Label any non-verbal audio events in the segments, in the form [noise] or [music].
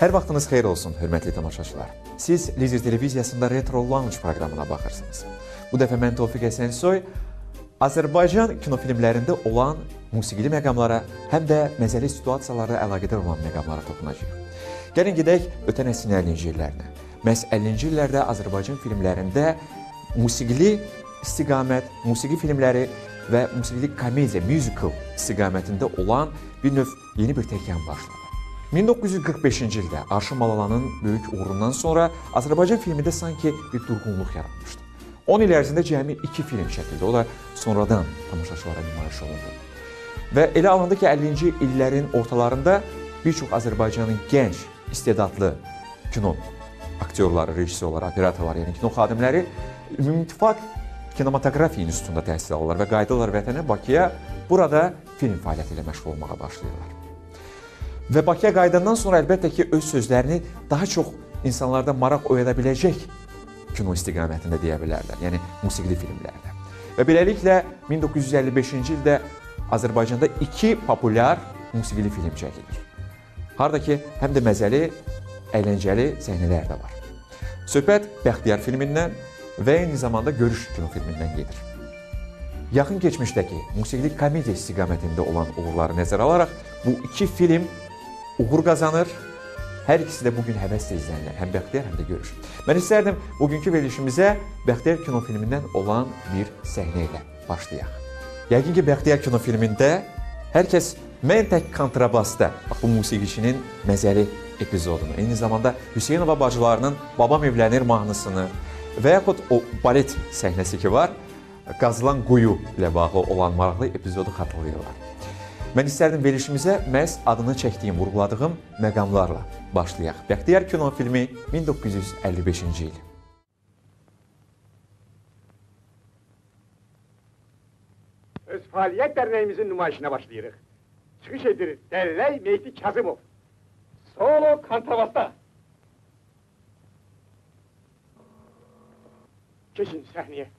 Hər vaxtınız xeyir olsun, hörmətli tamaşaçılar. Siz Lizer televiziyasında Retro Lounge proqramına baxırsınız. Bu dəfə mən Tofiq Əsənsoy Azərbaycan kinofilmlərində olan musiqili məqamlara, həm də məzəli situasiyalara əlaqədar olan məqamlara toxunacağıq. Gəlin gedək ötən əsrin 50-ci illərinə. Məhz 50-ci illərdə Azərbaycan filmlərində musiqili istiqamət, musiqi filmləri və musiqili komediya, musical istiqamətində olan bir növ yeni bir təkan başladı. 1945-ci ildə Arşın Malalanın böyük uğurundan sonra Azərbaycan filmində sanki bir durğunluq yaranmışdı. 10 il ərzində cəmi 2 film çəkildi. O da sonradan tamaşaçılara nümayiş olundu. Və elə alındı ki, 50-ci illərin ortalarında bir çox Azərbaycanın gənc, istedadlı kino aktyorları, rejissorları, operatorları, yəni kino xadimləri Ümumttifaq Kinematografiya İnstitutunda təhsil alırlar və qayıdırlar vətənə Bakıya. Burada film fəaliyyəti ilə məşğul olmağa başlayırlar. Və Bakıya qayıdandan sonra əlbəttə ki, öz sözlərini daha çox insanlarda maraq oyada biləcək kino istiqamətində deyə bilərlər. Yəni musiqili filmlərdə. Və beləliklə 1955-ci ildə Azərbaycanda iki populyar musiqili film çəkilir. Harda ki, həm də məzəli, əyləncəli səhnələr də var. Söhbət Bəxtiyar filmindən və eyni zamanda Görüş kino filmindən gedir. Yaxın keçmişdəki musiqili komediya istiqamətində olan uğurları nəzərə alaraq bu iki film uğur qazanır. Hər ikisi də bu gün həvəslə izlənirlər. Həm Bəxtiyar, həm də Görüş. Mən istərdim bugünkü verilişimizə Bəxtiyar kino filmindən olan bir səhnə ilə başlayaq. Yəqin ki, Bəxtiyar kino filmində hər kəs mən tək kontrabasda, bax bu musiqiçinin məzəli epizodunu, eyni zamanda Hüseynova bacılarının Babam evlənir mahnısını və yaxud o balet səhnəsi ki var, qazılan quyu ilə bağlı olan maraqlı epizodu xatırlayırlar. Mən istərdim verilişimizə məhz adını çəkdiyim, vurğuladığım məqamlarla başlayaq. Bəxtiyar kino filmi 1955-ci il. Öz faaliyet derneğimizin nümayişine başlayırıq. Çıxış edir Dəllək Mehdi Kazımov. Solo kontrabasta. Geçin sahneye.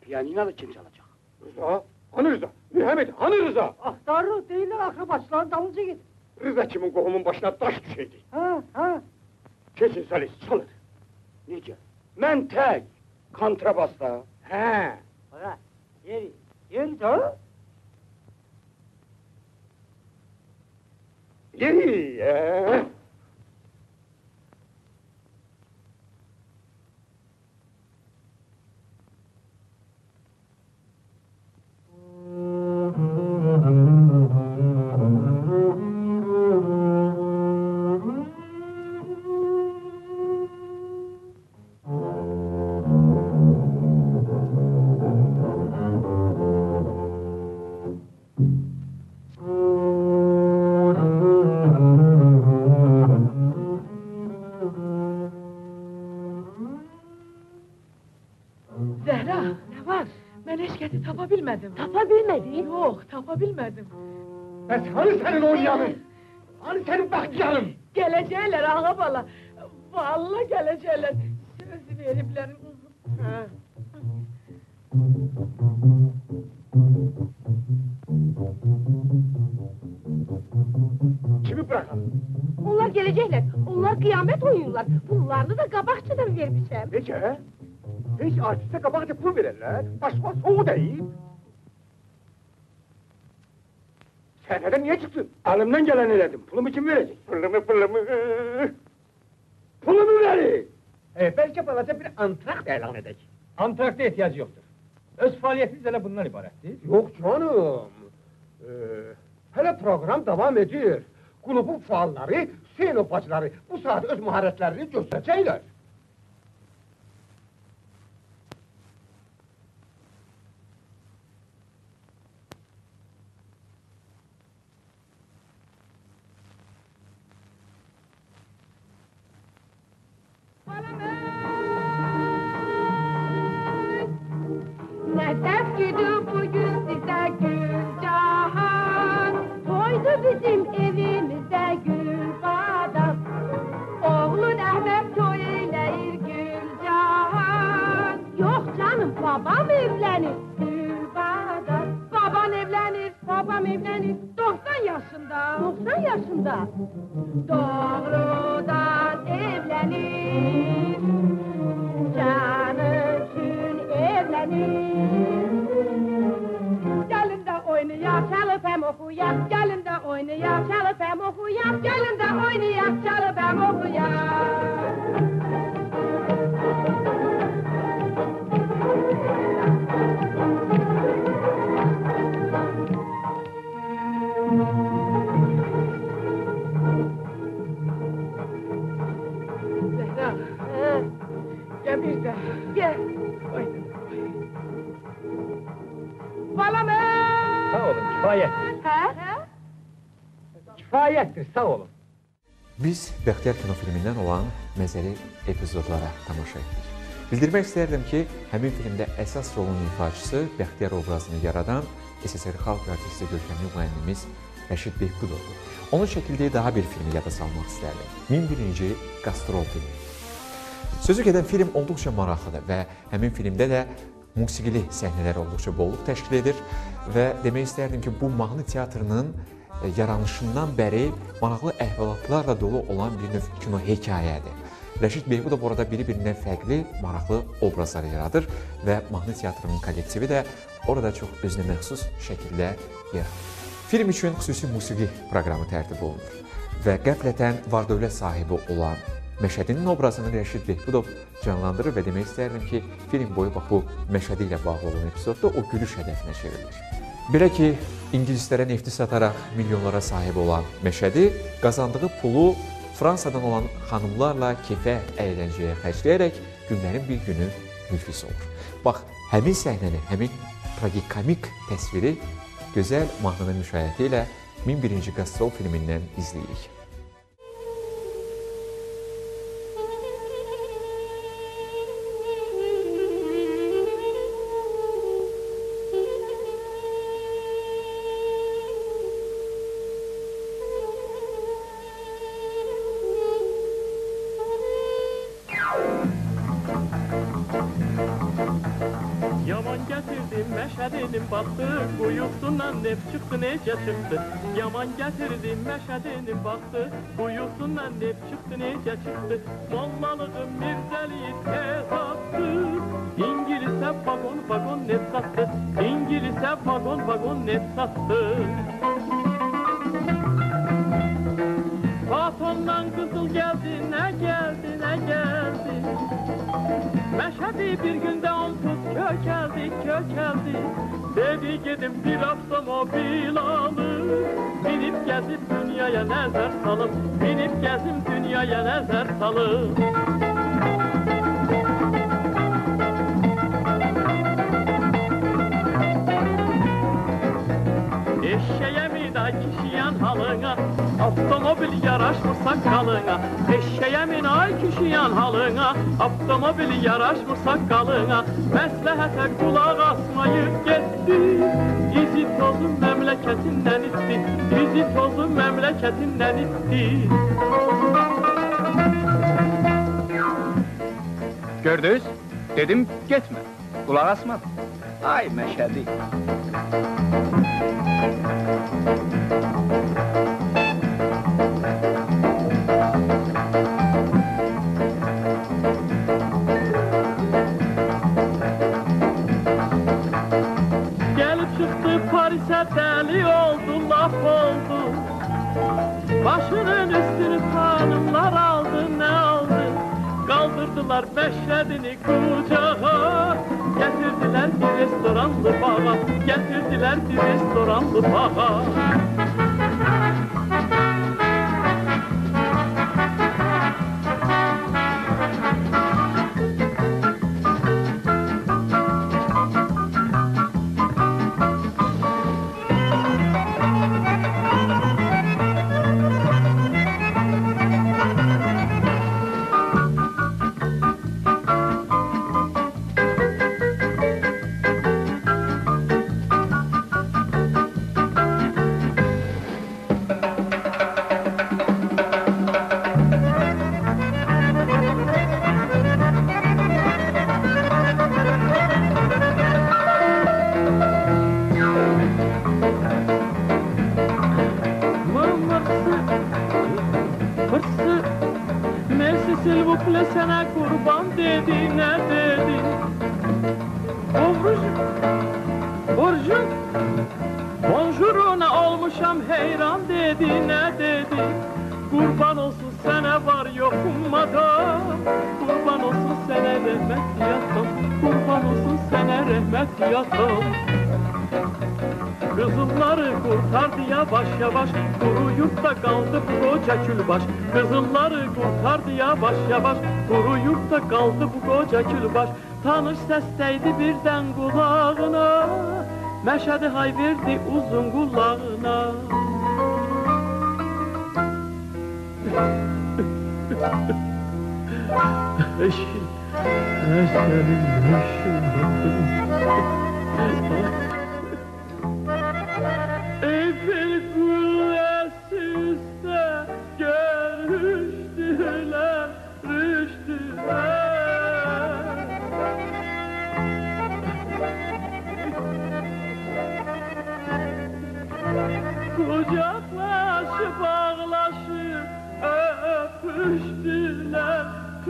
Piyanino da kim çalacak? Rıza, Hani Rıza? Mehmet, hani Rıza? Ahtarı değiller akrabaçıların dalınca git. Rıza kimin qohumun başına taş düşeydi. Ha ha. Keçin Salis, çalın. Necə? Mən tək, kontrabasta. Hə, Bana yeri. Yeri de. yeri, hə. Hani senin oynayanın? Hani senin bakyanın? Gelecekler ağa bala. Vallahi gelecekler. Söz verimlerim. Kimi bırakalım? Onlar gelecekler. Onlar kıyamet oynuyorlar. Pullarını da kabakçıdan vermişim. Peki. Hiç artiste kabakçı pul verirler. Başka soğuk değil. Sahneden niye çıktın? Alımdan gelen eledim. Pulumu kim verecek? Pulumu pulumu. Pulumu verin! Ee, belki palata bir antrakt ilan edecek. Antrakta ihtiyacı yoktur. Öz faaliyetimiz hele bundan ibarettir. Yok canım. Ee, hele program devam ediyor. Kulübün faalları, sinopacıları bu saat öz maharetlerini gösterecekler. Babam evlenir Gülbadam. Baban evlenir, babam evlenir. 90 yaş yaşında? 90 yaşında. Doğrudan evlenir. Canı için evlenir. Gelin de oynayaq, çalıp hem okuyaq. Gelin de oynayaq, çalıp hem okuyaq. Gelin de oynayaq, çalıp hem okuyaq. Kifayet. Hə? Kifayettir, sağ olun. Biz Bəxtiyar kino filmindən olan məzəli epizodlara tamaşa etdik. Bildirmək istərdim ki, həmin filmdə əsas rolun ifaçısı Bəxtiyar obrazını yaradan SSR xalq artisti görkəmli müğənnimiz Rəşid Behbudovdur. Onun çəkildiyi daha bir filmi yada salmaq istərdim. 1001-ci Qastrol filmi. Sözü gedən film olduqca maraqlıdır və həmin filmdə də musiqili səhnələr olduqca bolluq təşkil edir və demək istərdim ki, bu mahnı teatrının e, yaranışından bəri maraqlı əhvalatlarla dolu olan bir növ kino hekayədir. Rəşid Behbudov orada biri-birindən fərqli, maraqlı obrazlar yaradır və mahnı teatrının kollektivi də orada çox özünə məxsus şəkildə yer alır. Film üçün xüsusi musiqi proqramı tərtib olunur və qəflətən var-dövlət sahibi olan Məşədinin obrazını Rəşid Behbudov canlandırır və demək istərdim ki, film boyu bax bu Məşədi ilə bağlı olan epizodda o gülüş hədəfinə çevrilir. Belə ki, ingilislərə nefti sataraq milyonlara sahib olan Məşədi qazandığı pulu Fransadan olan xanımlarla kefə, əyləncəyə xərcləyərək günlərin bir günü müflis olur. Bax, həmin səhnəni, həmin tragikomik təsviri gözəl mahnının müşayiəti ilə 1001-ci qastrol filmindən izləyirik. Kuyusundan nef çıktı nece çıktı? Yaman getirdim meşedinin baktı. Kuyusundan nef çıktı nece çıktı? Mollalığım Mirzeli'yi tez attı İngiliz'e vagon vagon nef sattı? İngiliz'e vagon vagon nef sattı? Patondan kızıl geldi ne Meşhedi bir günde on tut kökeldi kökeldi Dedi gidin bir avtomobil alın. Binip gezip dünyaya nezer salım Binip gezip dünyaya nezer salım Avtomobil yaraşmır sakalına Eşeğe min ay kişiyan halına Avtomobil yaraşmır sakalına Məsləhətə qulaq asmayıb getdi İzi tozu məmləkətindən itdi İzi tozu məmləkətindən itdi Gördünüz? Dedim getme. Kulak asma. Ay meşedi. Kaldırdılar beşledini kucağa Getirdiler bir restoranlı bağa. Getirdiler bir restoranlı bağa kurban dedi ne dedi? Bonjour Bonjour Bonjour'una olmuşam heyran dedi ne dedi? Kurban olsun sana var yokumada. Kurban olsun sana rahmet yatam Kurban olsun sana rahmet yatam Kızılları kurtar diye baş yavaş Kuruyup da kaldı bu koca külbaş. Kızılları kurtar diye baş yavaş Kuruyup da kaldı bu koca külbaş. Tanış ses birden kulağına Məşədi hay verdi uzun qulağına Eşin, eşin, eşin, eşin.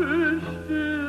Küste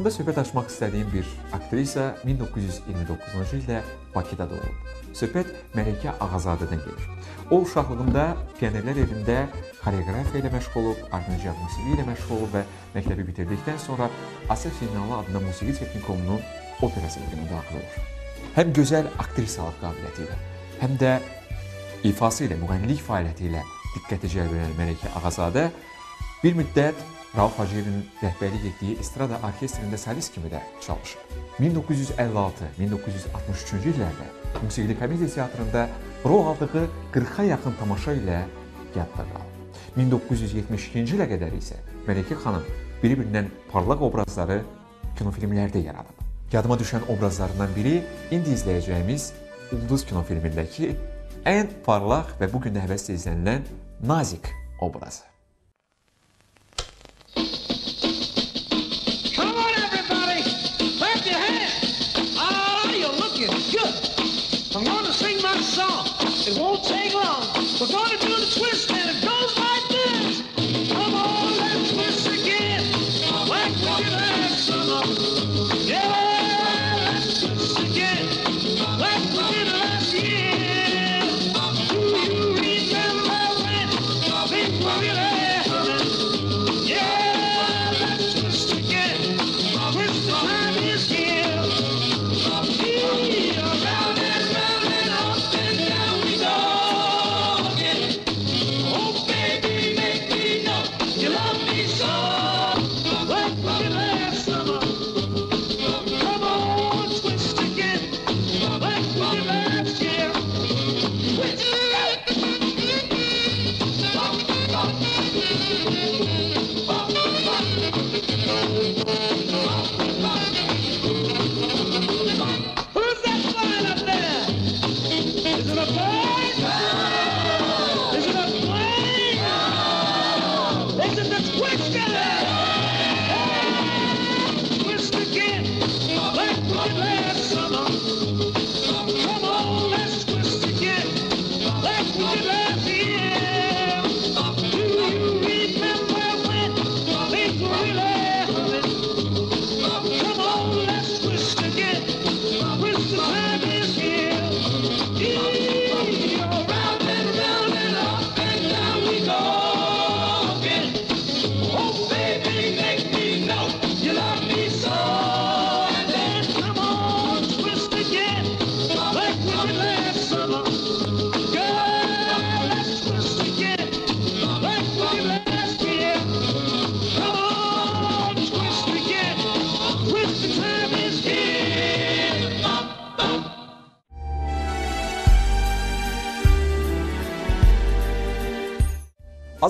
Hakkında söhbət açmaq istədiyim bir aktrisa 1929-cu ildə Bakıda doğulub. Söhbət Məlikə Ağazadədən gedir. O uşaqlığında pionerlər evində xoreografiya ilə məşğul olub, ardınca musiqi ilə məşğul olub və məktəbi bitirdikdən sonra Asiya Finali adında musiqi texnikumunun opera sinfinə daxil olur. Həm gözəl aktrisalıq qabiliyyəti ilə, həm də ifası ilə, müğənnilik fəaliyyəti ilə diqqəti cəlb edən Məlikə Ağazadə bir müddət Rauf Hacıyevin rəhbərlik etdiyi estrada orkestrində solist kimi də çalışıb. 1956-1963-cü illərdə musiqili komediya teatrında rol aldığı 40-a yaxın tamaşa ilə yadda qalıb. 1972-ci ilə qədər isə Məlikə xanım bir-birindən parlaq obrazları kinofilmlərdə yaradıb. Yadıma düşən obrazlarından biri indi izləyəcəyimiz Ulduz kinofilmindəki ən parlaq və bu gün də həvəslə izlənilən Nazik obrazı.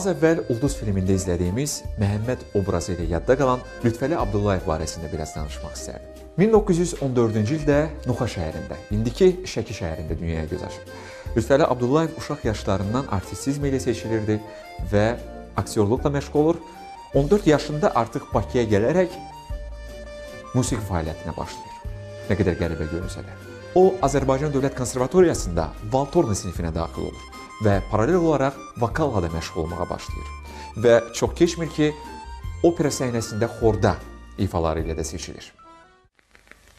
Az əvvəl Ulduz filmində izlədiyimiz Məhəmməd obrazı ilə yadda qalan Lütfəli Abdullayev barəsində biraz danışmaq istərdim. 1914-cü ildə Nuxa şəhərində, indiki Şəki şəhərində dünyaya göz açıb. Lütfəli Abdullayev uşaq yaşlarından artistizm ilə seçilirdi və aktyorluqla məşğul olur. 14 yaşında artıq Bakıya gələrək musiqi fəaliyyətinə başlayır. Nə qədər qəribə görünsə də. O Azərbaycan Dövlət Konservatoriyasında valtorna sinifinə daxil olur və paralel olaraq vokalla da məşğul olmağa başlayır. Və çox keçmir ki, opera səhnəsində xorda ifaları ilə də seçilir.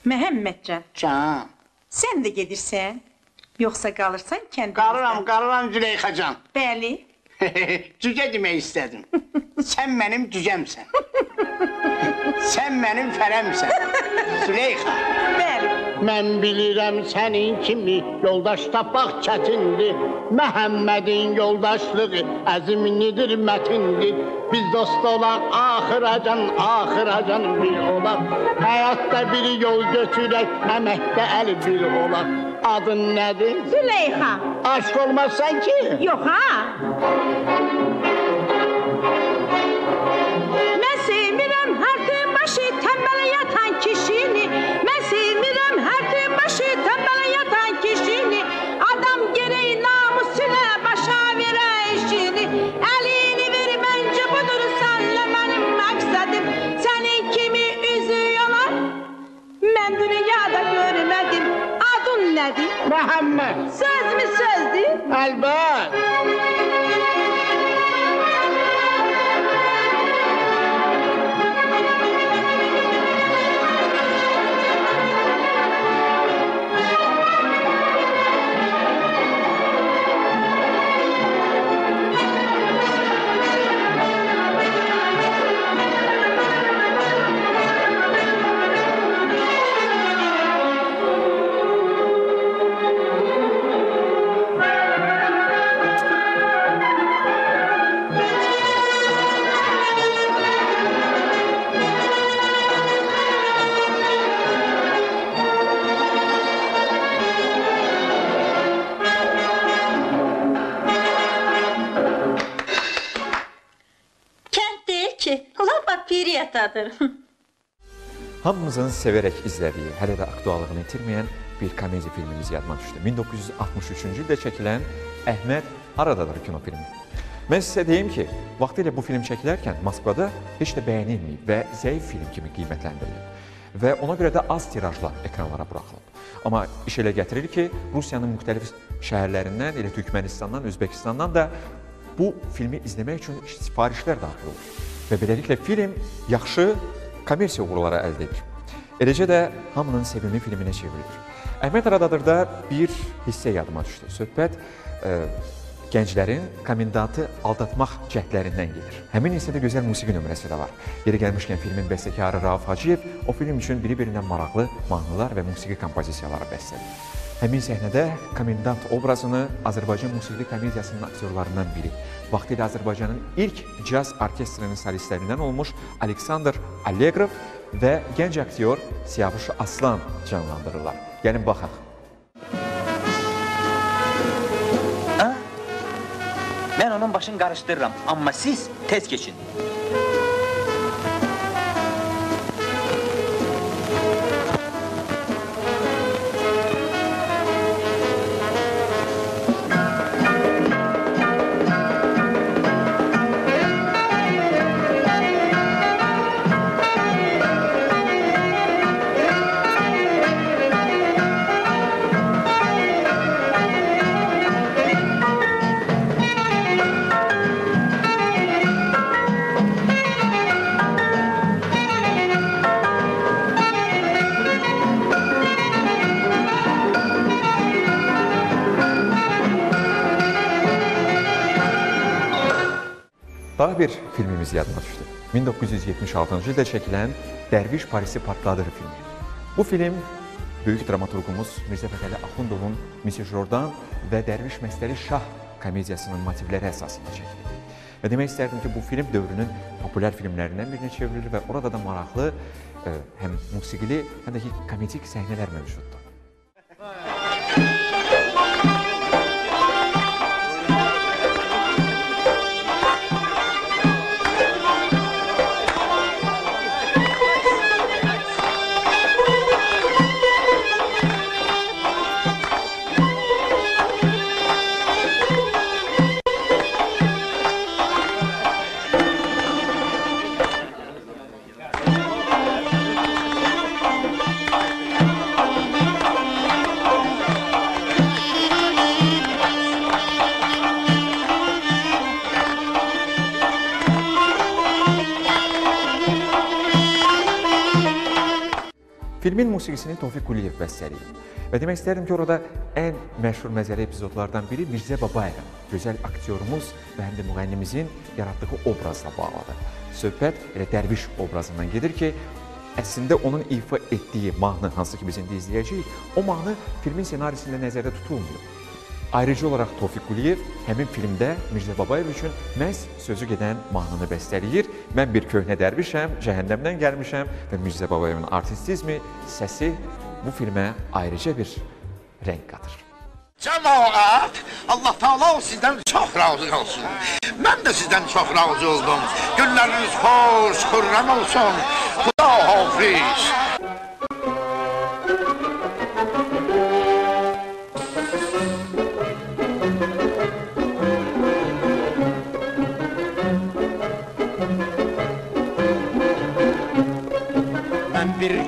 Məhəmmədcan, Can. sən də gedirsən? Yoxsa qalırsan kəndimizdə? Qalıram, qalıram Züleyxacan. Bəli. [laughs] Cücə demək istədim. Sən mənim cücəmsən. Sən mənim fərəmsən. Züleyxa. Bəli. Mən bilirəm sənin kimi yoldaş tapmaq çətindir. Məhəmmədin yoldaşlığı əzmlidir, mətindir. Biz dost olaq axıracan, axıracan bir olaq. Həyatda bir yol götürək, əməkdə əl bir olaq. Adın nədir? Züleyxa. Aşk olmazsan ki? Yox ha? Nədir? Məhəmməd. Söz mü sözdür? Əlbət. Periyatadır. [laughs] Hamımızın sevərək izlədiyi, hələ də aktuallığını itirməyən bir komediya filmimiz yadıma düşdü. 1963-cü ildə çəkilən Əhməd Haradadır kinofilmi. Mən sizə deyim ki, vaxtilə bu film çəkilərkən Moskvada heç də bəyənilməyib və zəif film kimi qiymətləndirilib. Və ona görə də az tirajla ekranlara buraxılıb. Amma iş elə gətirir ki, Rusiyanın müxtəlif şəhərlərindən, elə Türkmenistandan, Özbəkistandan da bu filmi izləmək üçün sifarişlər daxil olur. Və beləliklə film yaxşı kommersiya uğurları əldə edir. Eləcə də hamının sevimli filminə çevrilir. Əhməd Aradadırda bir hissə yadıma düşdü. Söhbət ə, gənclərin komendantı aldatmaq cəhdlərindən gedir. Həmin hissədə gözəl musiqi nömrəsi də var. Yeri gəlmişkən filmin bəstəkarı Rauf Hacıyev o film üçün biri-birindən maraqlı mahnılar və musiqi kompozisiyaları bəstələyir. Həmin səhnədə komendant obrazını Azərbaycan musiqili komediyasının aktyorlarından biri, vaxtilə Azərbaycanın ilk caz orkestrinin solistlərindən olmuş Aleksandr Allegrov və gənc aktyor Siyavuş Aslan canlandırırlar. Gəlin baxaq. Ben onun başını karıştırırım ama siz tez geçin. Daha bir filmimiz yadıma düşdü. 1976-cı ildə çəkilən Dərviş Parisi partladır filmi. Bu film böyük dramaturqumuz Mirzə Fətəli Axundovun Misir Jordan və Dərviş Məstəri Şah komediyasının motivləri əsasında çəkilib. Və demək istərdim ki, bu film dövrünün populyar filmlərindən birinə çevrilir və orada da maraqlı ə, həm musiqili, həm də ki, komedik səhnələr mövcuddur. Filmin musiqisini Tofiq Quliyev bəstələyib. Və demək istərdim ki, orada ən məşhur məzəli epizodlardan biri Mirzə Babayev, gözəl aktyorumuz və həm də müğənnimizin yaratdığı obrazla bağlıdır. Söhbət elə dərviş obrazından gedir ki, əslində onun ifa etdiyi mahnı, hansı ki biz indi izləyəcəyik, o mahnı filmin ssenarisində nəzərdə tutulmuyor. Ayrıca olaraq Tofiq Quliyev həmin filmdə Mirzə Babayev üçün məhz sözü gedən mahnını bəstələyir. Mən bir köhnə dərvişəm, cəhənnəmdən gəlmişəm və Mirzə Babayevin artistizmi, səsi bu filmə ayrıca bir rəng qatır. Cəmaat, Allah Taala sizdən çox razı olsun. Mən də sizdən çox razı oldum. Günləriniz xoş, xürrəm olsun. Xuda hafiz.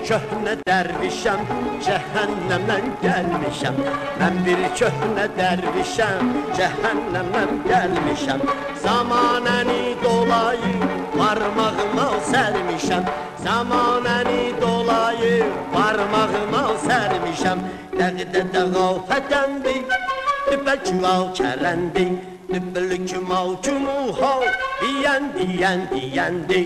Köhnə dərvişəm, cəhənnəmdən gəlmişəm. Mən bir köhnə dərvişəm, cəhənnəmdən gəlmişəm. Zamanəni dolayı barmağıma sərmişəm. Zamanəni dolayı barmağıma sərmişəm. Dəqdə dəğafətəndi, dübəlküval kərəndi. Dübəlkümal cumuha, deyən, deyən, deyəndi.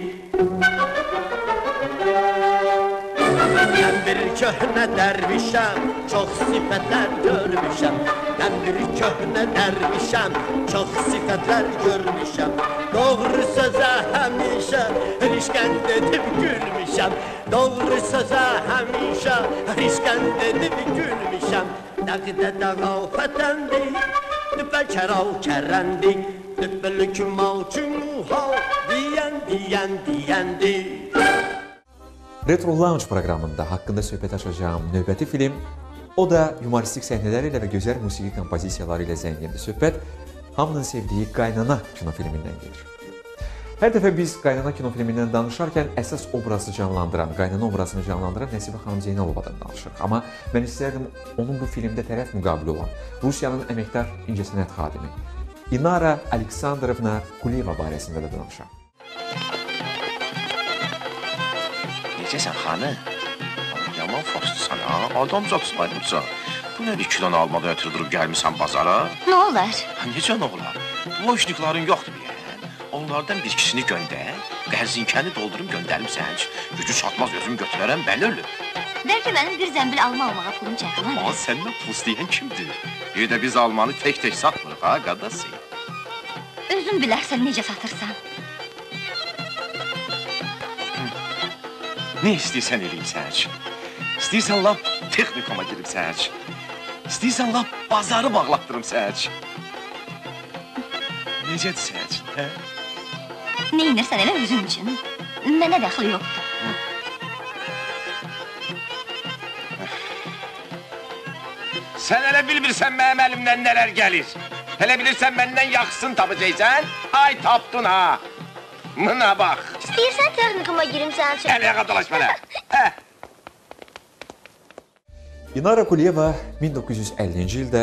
Mən bir köhnə dərvişəm, çox sifətlər görmüşəm. Mən bir köhnə dərvişəm, çox sifətlər görmüşəm. Doğru sözə həmişə rişkənd edib gülmüşəm. Doğru sözə həmişə rişkənd edib gülmüşəm. Dəqdə dəğafətəndi, dübəlkərav kərəndi. Dübəlük malçumuha, deyən, deyən, deyəndi. Retro Lounge proqramında haqqında söhbət açacağım növbəti film o da yumoristik səhnələri ilə və gözəl musiqi kompozisiyaları ilə zəngindir. Söhbət hamının sevdiyi Qaynana kinofilmindən gedir. Hər dəfə biz Qaynana kinofilmindən danışarkən əsas obrazı canlandıran, Qaynana obrazını canlandıran Nəsibə xanım Zeynalovadan danışırıq. Amma mən istərdim onun bu filmdə tərəf müqabili olan Rusiyanın əməkdar incəsənət xadimi İnara Aleksandrovna Kuliyeva barəsində də danışam. Necəsən xanı? Yaman farslısan ha, adamcaq sayılırsan. Bu nədir kilon almadan ötürü durub gəlmisən bazara? Nə olar? Necə nə olar? Boşnikların yoxdur bir Onlardan bir ikisini göndər, qərzinkəni doldurum göndərmisən. Gücü çatmaz özüm götürərəm, bəli ölür. Bəlkə mənim bir zəmbil alma almağa pulum çatmaz. Aa, səndən pul istəyən kimdir? Bir də biz almanı tək-tək satmırıq ha, qadası. Özün bilərsən necə satırsan. Nə istəyirsən eləyim sənin üçün. İstəyirsən lap texnikoma girib sənin üçün. İstəyirsən lap bazarı bağlatdırım sənin üçün. Necədir sənin üçün, hə? Neynirsən elə özün üçün. Mənə dəxli yoxdur. Sən elə bilmirsən mənim əlimdən nələr gəlir. Elə bilirsən məndən yaxşısın tapacaqsan? Ay tapdın ha. Mına bax. İstəyirsən texnikuma girim sənin üçün. Əl yağa dolaş mənə. Hə. İnara Kuliyeva 1950-ci ildə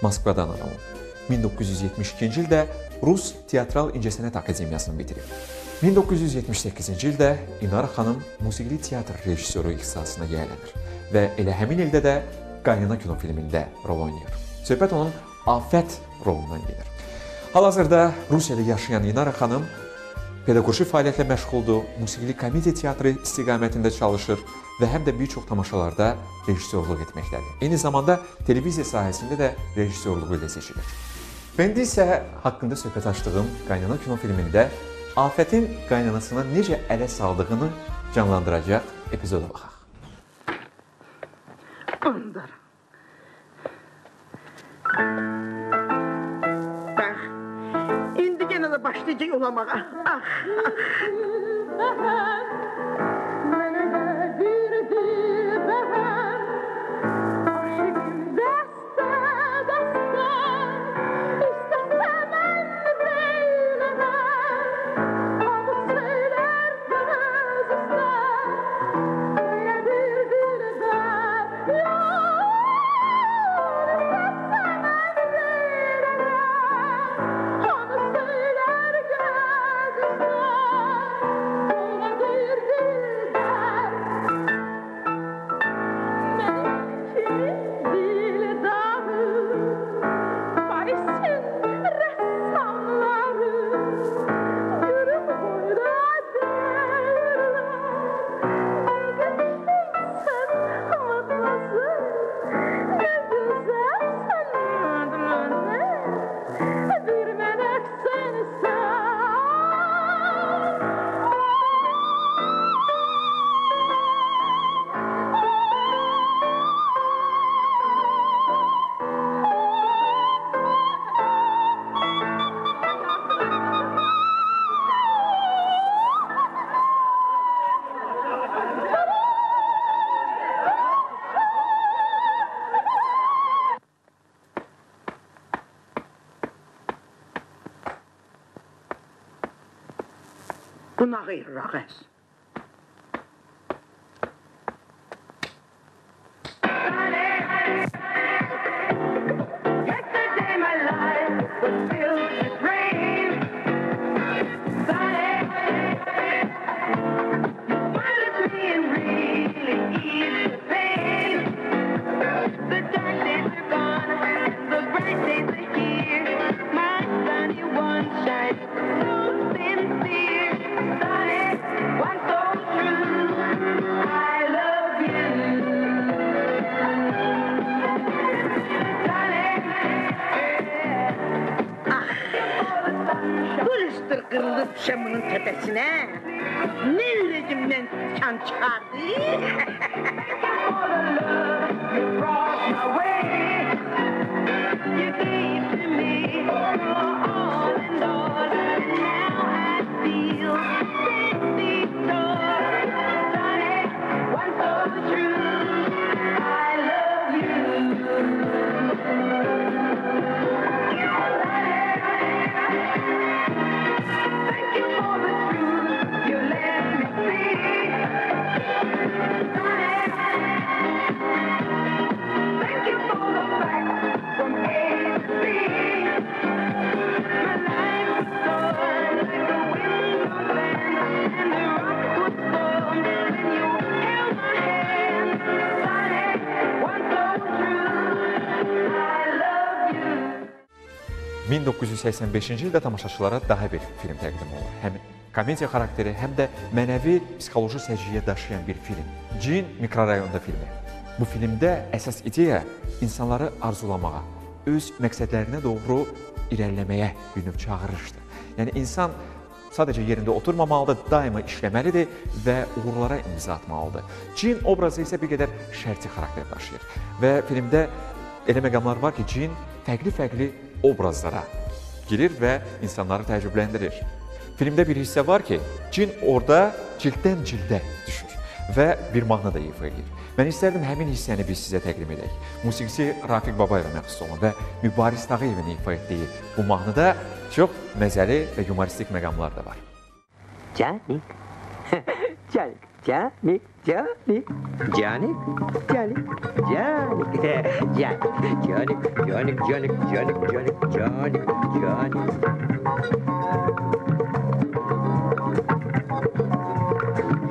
Moskvadan anaılıb. 1972-ci ildə Rus Teatral İncəsənət Akademiyasını bitirib. 1978-ci ildə İnara xanım musiqili teatr rejissoru ixtisasına yiyələnir və elə həmin ildə də Qaynana kinofilmində rol oynayır. Söhbət onun Afət rolundan gedir. Hal-hazırda Rusiyada yaşayan İnara xanım pedaqoji fəaliyyətlə məşğuldur, musiqili komediya teatrı istiqamətində çalışır və həm də bir çox tamaşalarda rejissorluq etməkdədir. Eyni zamanda televiziya sahəsində də rejissorluğu ilə seçilir. Və indi isə haqqında söhbət açdığım Qaynana kinofilmində Afətin qaynanasına necə ələ saldığını canlandıracaq epizoda baxaq. Andar. başlayacak olamam. Ah, ah. [laughs] On arrive à la reste. من کم Charlie. [laughs] You gave to me 1985-ci ildə tamaşaçılara daha bir film təqdim olunur. Həm komediya xarakteri, həm də mənəvi psixoloji səciyyə daşıyan bir film. Cin mikrorayonda filmi. Bu filmdə əsas ideya insanları arzulamağa, öz məqsədlərinə doğru irəliləməyə yönüb çağırışdır. Yəni insan sadəcə yerində oturmamalıdır, daima işləməlidir və uğurlara imza atmalıdır. Cin obrazı isə bir qədər şərti xarakter daşıyır və filmdə elə məqamlar var ki, cin fərqli-fərqli obrazlara girir və insanları təəccübləndirir. Filmdə bir hissə var ki, cin orada cilddən cildə düşür və bir mahnı da ifa edir. Mən istərdim həmin hissəni biz sizə təqdim edək. Musiqisi Rafiq Babayeva məxsus olan və Mübariz Tağıyevin ifa etdiyi bu mahnıda çox məzəli və yumoristik məqamlar da var. Canik. [laughs] Canik. [laughs] Canik. Canik. Canik. Canik. Canik. Canik. Canik. Canik. Canik. Canik. Canik. Canik. Canik.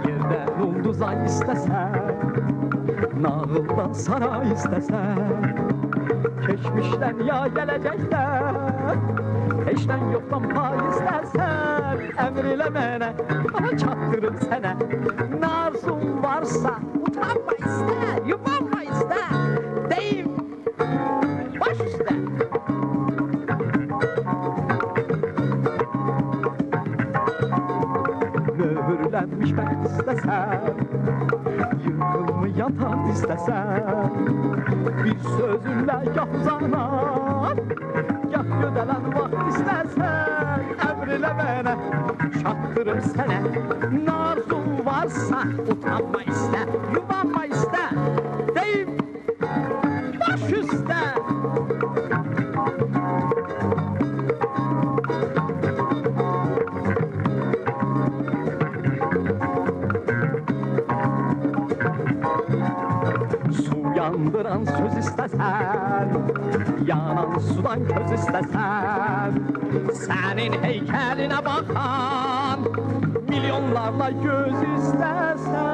Yerdən ulduza istəsən, nağıldan saray istəsən, keçmişdən ya gələcəkdən, Eşten yoktan pay istersen Emrile bana çattırım sana Narzun varsa utanma ister Yubanma ister Deyim baş üstüne. Mühürlenmiş ben istesem Yıkılma yatan istesem Bir sözünle yah uzanan Yah gödelen sevene Şaktırır sene. Nazun varsa utanma iste Yuvanma iste. Deyim baş üste Su yandıran söz istesen Yanan sudan köz istesen. Senin heykeline bakan Milyonlarla göz istesen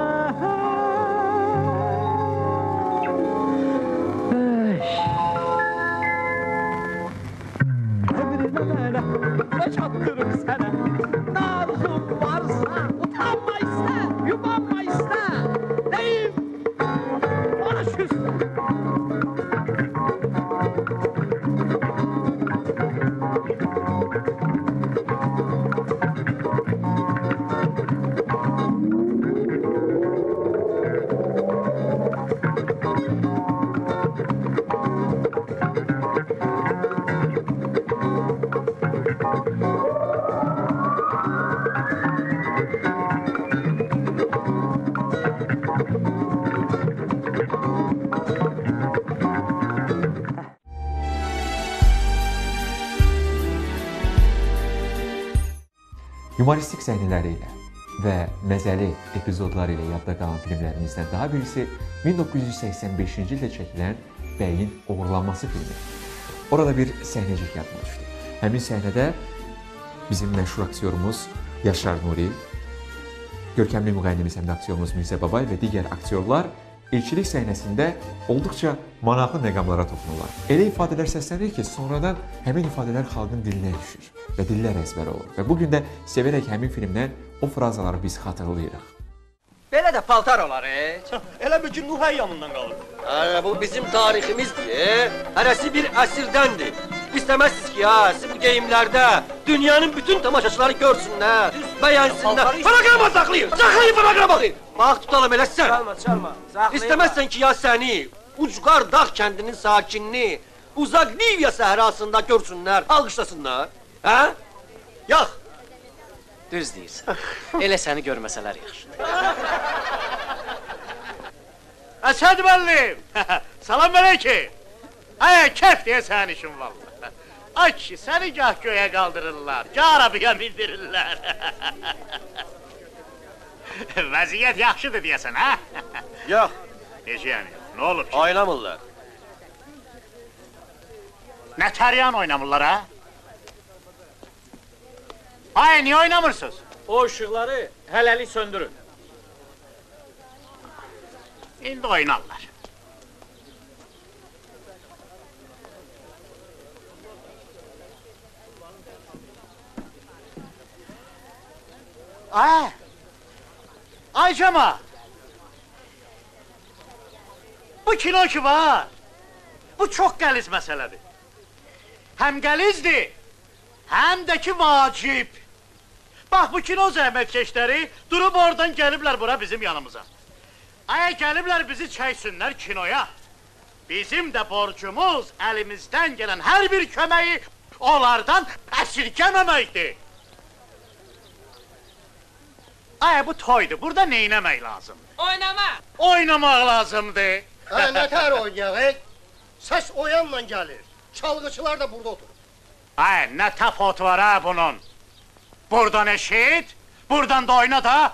Ebrine çattır Yumoristik səhnələri ilə, və məzəli epizodları ilə yadda qalan filmlərimizdən daha birisi 1985-ci ildə çəkilən Bəyin Oğurlanması filmi. Orada bir səhnəcik düşdü. Həmin səhnədə bizim məşhur aktyorumuz Yaşar Nuri, görkəmli müğənnimiz həm də aktyorumuz Mirzə Babay və digər aktyorlar elçilik səhnəsində olduqca maraqlı məqamlara toxunurlar. Elə ifadələr səslənir ki, sonradan həmin ifadələr xalqın dilinə düşür və dillər əzbəri olur. Və bu gün də sevərək həmin filmdən o frazaları biz xatırlayırıq. Belə də paltar olar, e? Elə bil ki, Nuh əyyamından qalıb. Hə, bu bizim tariximizdir, e? Hərəsi bir əsrdəndir. İstəməzsiniz ki, ha, siz bu geyimlərdə dünyanın bütün tamaşaçıları görsünlər, bəyənsinlər. Proqrama saxlayın, saxlayın proqrama baxın. Bax tutalım elə sən. Çalma, çalma. İstəməzsən ki, ya səni, Ucqar dağ kəndinin sakinini, uzaq Liviya səhrasında görsünlər, alqışlasınlar. Hə? Yox. Düz deyirsən. Elə səni görməsələr yaxşıdır. Əsəd müəllim. [laughs] Salam əleykum. Ay, kef deyə sənin işin vallahi. Ay kişi, səni gah göyə qaldırırlar, gah arabaya mindirirlər. [laughs] Vəziyyət yaxşıdır deyəsən, hə? [laughs] Yox. Necə yəni? Nə olub ki? Oynamırlar. Nə təryan oynamırlar, ha? Ay, niyə oynamırsınız? O ışıqları hələlik söndürün. İndi oynarlar. Ay! Ay Cema! Bu kino ki var, bu çox qəliz məsələdir. Həm qəlizdir, həm də ki vacib. Bax, bu kino zəhmətkeşləri durub oradan gəliblər bura bizim yanımıza. Aya gəliblər bizi çəksinlər kinoya. Bizim də borcumuz əlimizdən gələn hər bir köməyi onlardan əsirgəməməkdir. Ay bu toydur. Burada nə etmək lazımdır? Oynama. Oynamaq lazımdır. Hə, nətər [laughs] oynayaq, ey? Səs oyanla gəlir. Çalgıçılar da burada oturur. Ay, nə tafot var ha bunun? Buradan eşit, buradan da oyna da.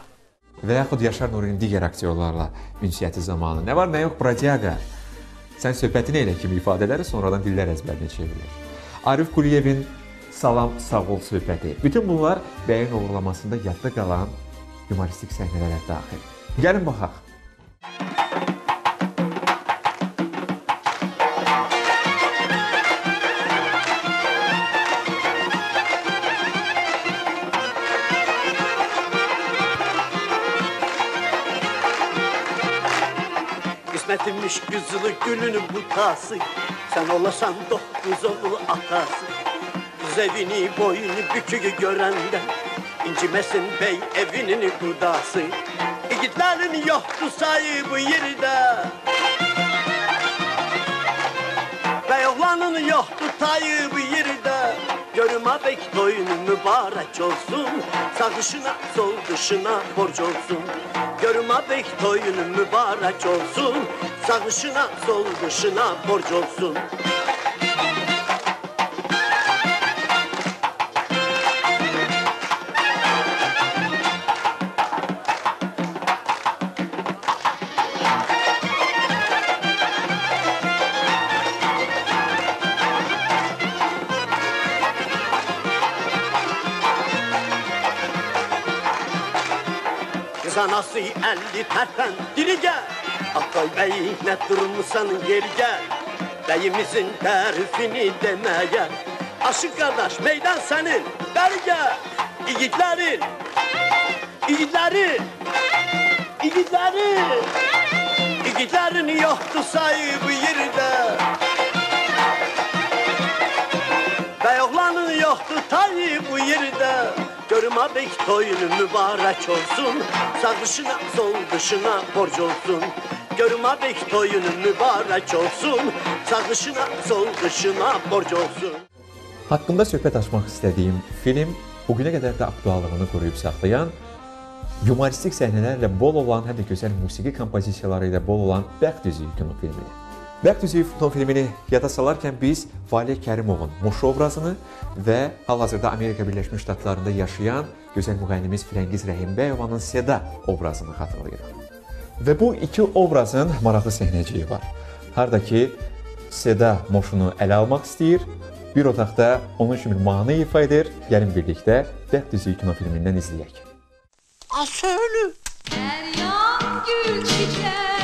Və yaxud Yaşar Nurinin digər aktyorlarla ünsiyyəti zamanı nə var, nə yox, Bratiaga. Sən söhbətini elə kimi ifadələri sonradan dillər əzbərinə çevrilir. Arif Quliyevin Salam, sağ ol söhbəti. Bütün bunlar bəyin uğurlamasında yadda qalan humoristik səhnələrə daxil. Gəlin baxaq. Qismətimmiş qızılı gülün butası Sən olasan doqquz oğul atası Qız evini boyunu büküyü görəndə İncimesin bey evinin kudası İgitlerin yoktu sahibi yerde Bey oğlanın yoktu tayibi yerde Görüme bek doyunu mübarek olsun. Sağ dışına sol dışına borç olsun. Görüme bek doyunu mübarek olsun. Sağ dışına sol dışına borç olsun. Burası elli terpen diri gel? Akay bey ne durmuşsan geri Beyimizin tarifini demeye Aşık kardeş meydan senin. Beri gel. İgitlerin İgitlerin İgitlerin İgitlerin yoktu sahibi yerde. Görüm abek toyunu mübarək olsun. Sağ dışına sol dışına borc olsun. Görüm abek toyunu mübarək olsun. Sağ dışına sol dışına borc olsun. Haqqında söhbət açmaq istədiyim film bugünə qədər də aktuallığını qoruyub saxlayan, humoristik səhnələrlə bol olan, həm də gözəl musiqi kompozisiyaları ilə bol olan Bəxt üzüyü kino filmidir. Bəxt üzüyü kino filmini yada salarkən biz Valeh Kərimovun Moş obrazını və hal-hazırda Amerika Birləşmiş Ştatlarında yaşayan gözəl müğənnimiz Firəngiz Rəhimbəyovanın Seda obrazını xatırlayırıq. Və bu iki obrazın maraqlı səhnəciyi var. Harda ki, Seda Moşunu ələ almaq istəyir, bir otaqda onun üçün bir mahnı ifa edir. Gəlin birlikdə Bəxt üzüyü kinofilmindən izləyək. Asölü. Deryan gül çiçek,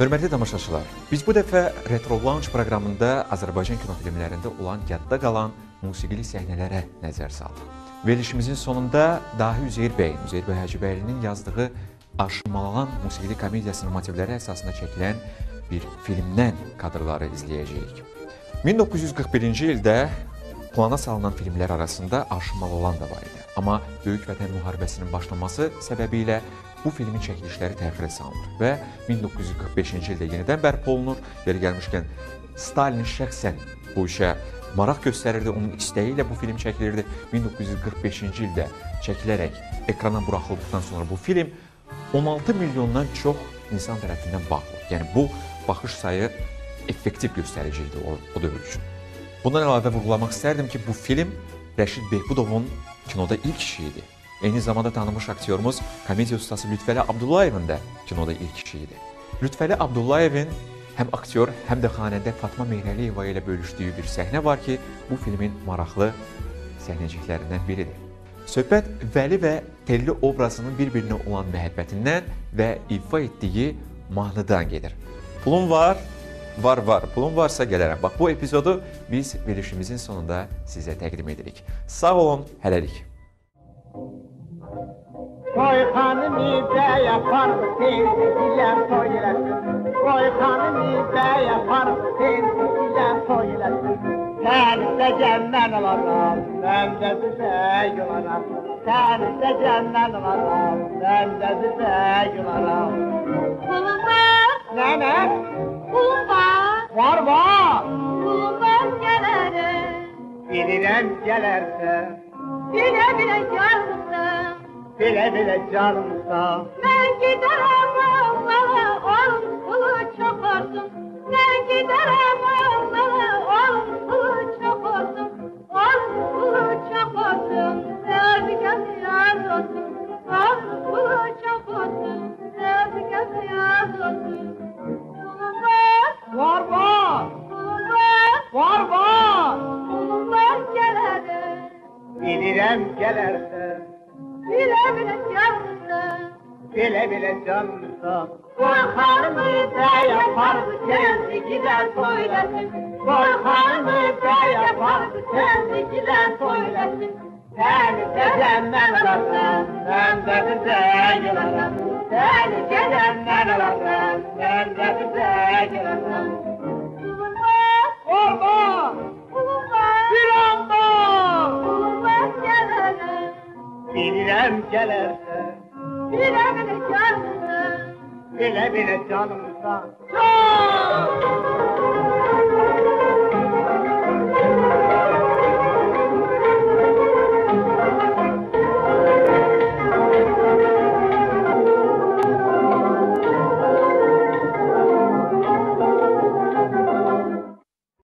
Hörmətli tamaşaçılar, biz bu dəfə Retro Lounge proqramında Azərbaycan kinofilmlərində olan yadda qalan musiqili səhnələrə nəzər saldıq. Verilişimizin sonunda Dahi Üzeyir bəy, Üzeyir bəy Hacıbəylinin yazdığı Aşımalanan musiqili komediyasının motivləri əsasında çəkilən bir filmdən kadrları izləyəcəyik. 1941-ci ildə plana salınan filmlər arasında Aşımalanan da var idi. Amma Böyük Vətən müharibəsinin başlaması səbəbilə bu filmin çəkilişləri təxirə salınır və 1945-ci ildə yenidən bərpa olunur. Yeri gəlmişkən Stalin şəxsən bu işə maraq göstərirdi, onun istəyi ilə bu film çəkilirdi. 1945-ci ildə çəkilərək ekrana buraxıldıqdan sonra bu film 16 milyondan çox insan tərəfindən baxılır. Yəni bu baxış sayı effektiv göstərici idi o, o dövr üçün. Bundan əlavə vurğulamaq istərdim ki, bu film Rəşid Behbudovun kinoda ilk işi idi. Eyni zamanda tanınmış aktyorumuz komediya ustası Lütfəli Abdullayevin də kinoda ilk işi idi. Lütfəli Abdullayevin həm aktyor, həm də xanəndə Fatma Mehrəliyeva ilə bölüşdüyü bir səhnə var ki, bu filmin maraqlı səhnəciklərindən biridir. Söhbət Vəli və Telli obrazının bir-birinə olan məhəbbətindən və ifa etdiyi mahnıdan gedir. Pulun var, var var. Pulun varsa gələrəm. Bax bu epizodu biz verilişimizin sonunda sizə təqdim edirik. Sağ olun, hələlik. Koy hanımı da yapar sevgiler söylesin. Koy hanımı da yapar sevgiler söylesin. Sen de cennet olaram, ben de size gülerim Sen de cennet olaram, ben de size gülerim Kulum var, Ne ne? kulum var Var. Var Kulum var gelirim Bilirem gelerse, Bile bile yardım bile bile canımsa. Ben gidemem bana olmaz. sevda. Korkarım da yaparız, sevdi gider söylerim. میرے جانم کا